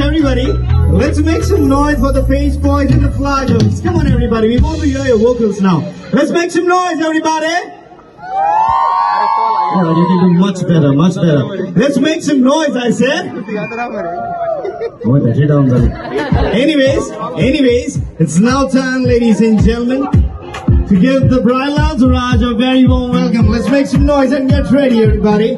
everybody, let's make some noise for the Page Boys and the flaggers. Come on, everybody. We want to hear your vocals now. Let's make some noise, everybody. Oh, you can do much better, much better. Let's make some noise, I said. Anyways, anyways, it's now time, ladies and gentlemen, to give the Bright Lounge Raj a very warm welcome. Let's make some noise and get ready, everybody.